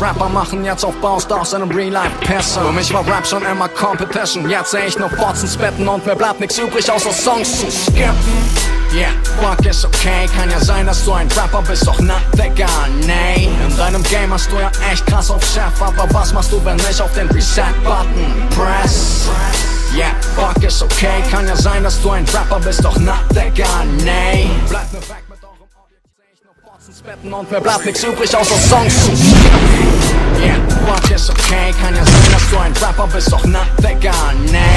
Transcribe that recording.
Rapper machen jetzt auf Baust aus einem Real-Life-Pässe. Für mich war Rap schon immer Competition. Jetzt seh ich nur Fotzens Betten und mir bleibt nix übrig, außer Songs zu skippen. Yeah, fuck ist okay, kann ja sein, dass du ein Rapper bist, doch na, Digga, nee. In deinem Game hast du ja echt krass auf Chef, aber was machst du, wenn ich auf den Reset-Button press? Yeah, fuck ist okay, kann ja sein, dass du ein Rapper bist, doch na, Digga, nee. Betten und mir bleibt nix übrig, außer Songs. Yeah, fuck ist okay, kann ja sein, dass du ein Rapper bist, doch na, Digga, nee.